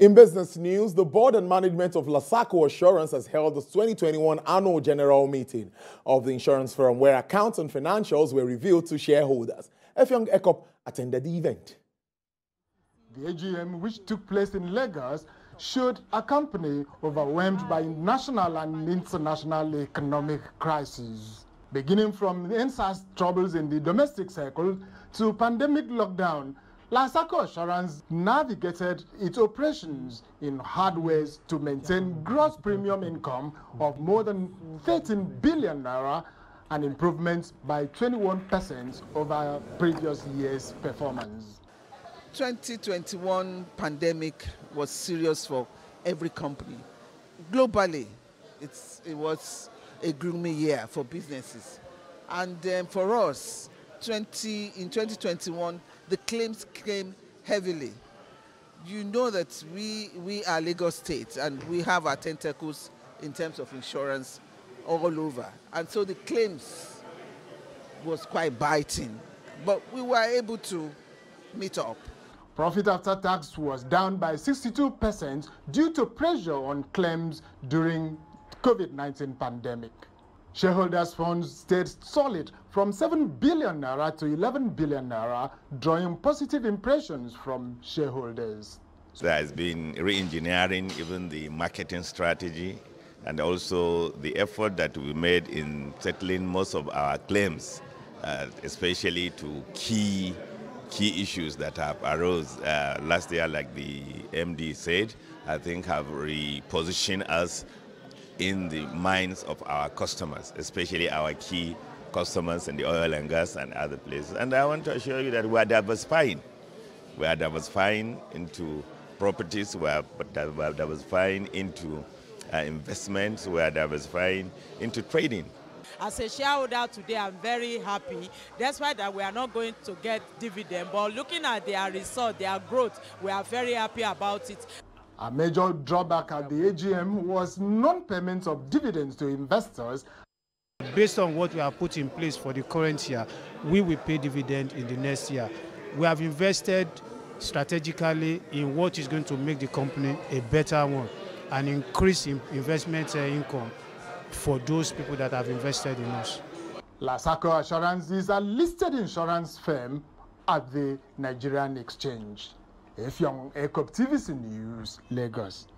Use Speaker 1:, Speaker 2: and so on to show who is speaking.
Speaker 1: In business news, the board and management of Lasaco Assurance has held the 2021 annual general meeting of the insurance firm where accounts and financials were revealed to shareholders. Effiong Ekop attended the event.
Speaker 2: The AGM, which took place in Lagos, showed a company overwhelmed by national and international economic crises. Beginning from EndSARS troubles in the domestic circle to pandemic lockdown, Lasaco Assurance navigated its operations in hard ways to maintain gross premium income of more than 13 billion naira, an improvement by 21% over previous year's performance.
Speaker 3: 2021 pandemic was serious for every company. Globally, it was a gloomy year for businesses. And um, for us, 20, in 2021, the claims came heavily. You know that we, we are Lagos State and we have our tentacles in terms of insurance all over. And so the claims was quite biting. But we were able to meet up.
Speaker 2: Profit after tax was down by 62% due to pressure on claims during COVID-19 pandemic. Shareholders' funds stayed solid from 7 billion naira to 11 billion naira, drawing positive impressions from shareholders.
Speaker 4: There has been re-engineering even the marketing strategy and also the effort that we made in settling most of our claims, uh, especially to key key issues that have arose uh, last year, like the MD said, I think have repositioned us in the minds of our customers, especially our key customers in the oil and gas and other places. And I want to assure you that we are diversifying. We are diversifying into properties, we are diversifying into uh, investments, we are diversifying into trading.
Speaker 5: As a shareholder today, I'm very happy. That's why that we are not going to get dividend, but looking at their result, their growth, we are very happy about it.
Speaker 2: A major drawback at the AGM was non-payment of dividends to investors.
Speaker 6: Based on what we have put in place for the current year, we will pay dividend in the next year. We have invested strategically in what is going to make the company a better one and increase in investment uh, income for those people that have invested in us.
Speaker 2: Lasaco Assurance is a listed insurance firm at the Nigerian Exchange. Effiong Ekop TVC News, Lagos.